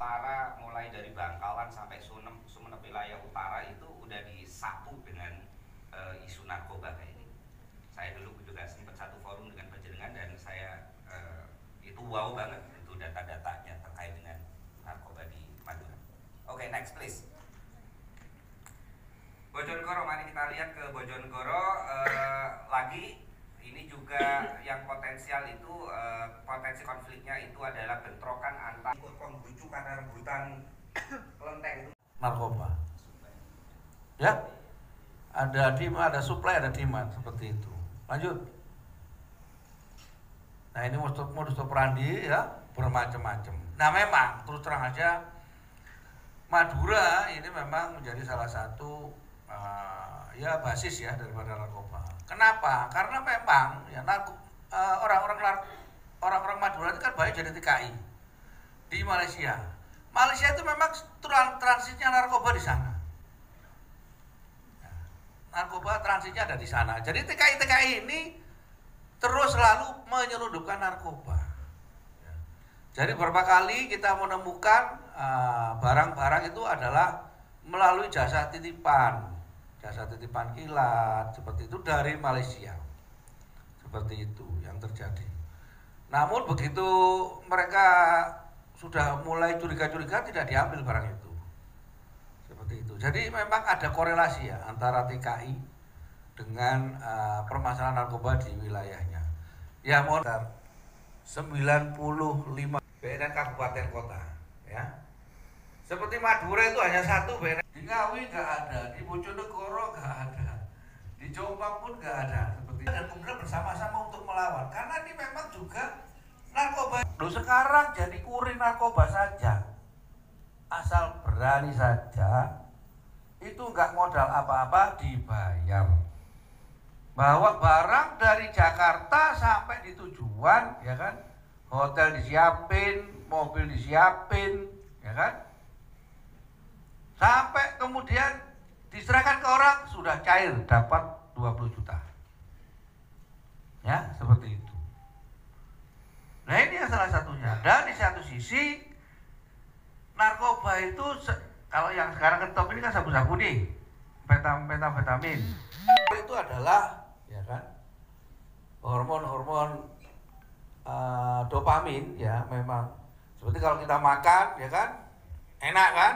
utara mulai dari Bangkalan sampai Sumenep, Sumenep wilayah utara itu udah disapu dengan uh, isu narkoba kayak ini. Saya dulu juga sempat satu forum dengan penjenengan dan saya uh, itu wow banget itu data-datanya terkait dengan narkoba di Madura. Oke, okay, next please. Bojonegoro, mari kita lihat ke Bojonegoro uh, lagi ini juga yang potensial itu potensi konfliknya itu adalah bentrokan antar karena rebutan kelenteng narkoba. Ya ada demand ada supply ada demand seperti itu. Lanjut. Nah ini modus, modus operandi ya bermacam-macam. Nah memang terus terang aja Madura ini memang menjadi salah satu uh, ya basis ya daripada narkoba. Kenapa? Karena memang ya eh, orang-orang orang-orang Madura itu kan banyak jadi TKI di Malaysia. Malaysia itu memang transitnya narkoba di sana. Ya, narkoba transitnya ada di sana. Jadi TKI-TKI ini terus selalu menyelundupkan narkoba. Ya. Jadi beberapa kali kita menemukan eh, barang-barang uh, itu adalah melalui jasa titipan jasa titipan kilat seperti itu dari Malaysia seperti itu yang terjadi namun begitu mereka sudah mulai curiga-curiga tidak diambil barang itu seperti itu jadi memang ada korelasi ya antara TKI dengan uh, permasalahan narkoba di wilayahnya ya mohon 95 BNN kabupaten kota ya seperti Madura itu hanya satu BNN di Ngawi nggak ada, di Bojonegoro nggak ada, di Jombang pun nggak ada. Seperti dan kemudian bersama-sama untuk melawan. Karena ini memang juga narkoba. Lo sekarang jadi kurir narkoba saja, asal berani saja, itu nggak modal apa-apa dibayar. Bahwa barang dari Jakarta sampai di tujuan, ya kan, hotel disiapin, mobil disiapin, ya kan, Sampai kemudian diserahkan ke orang sudah cair dapat 20 juta. Ya, seperti itu. Salah satunya. Dan di satu sisi narkoba itu kalau yang sekarang ketop ini kan sabu-sabu nih, metamfetamin. Itu adalah ya kan hormon-hormon uh, dopamin ya memang seperti kalau kita makan ya kan enak kan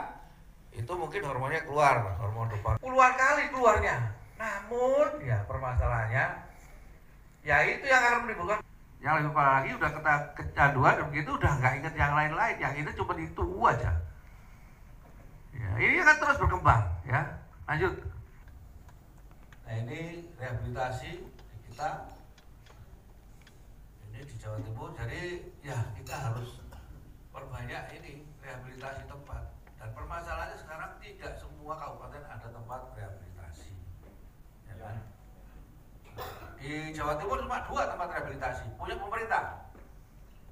itu mungkin hormonnya keluar hormon dopamin puluhan kali keluarnya namun ya permasalahannya ya itu yang akan menimbulkan yang lebih parah lagi udah kita kecanduan begitu udah nggak inget yang lain-lain. Yang itu cuma itu aja. Ya ini akan terus berkembang ya. Lanjut. Nah ini rehabilitasi kita. Ini di Jawa Timur. Jadi ya kita harus perbanyak ini rehabilitasi tempat. Dan permasalahannya sekarang tidak semua kabupaten ada tempat rehabilitasi. Ya kan? Di Jawa Timur cuma dua tempat rehabilitasi punya pemerintah,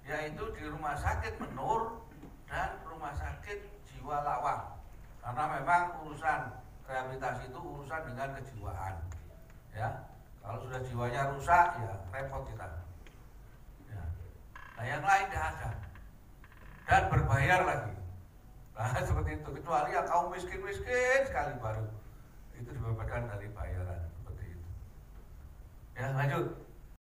yaitu di Rumah Sakit Menur dan Rumah Sakit Jiwa Lawang. Karena memang urusan rehabilitasi itu urusan dengan kejiwaan. Ya, kalau sudah jiwanya rusak ya repot kita. Ya. Nah yang lain tidak ada dan berbayar lagi. Nah seperti itu kecuali yang kaum miskin-miskin sekali baru itu dibebaskan dari bayaran seperti itu. Ya lanjut.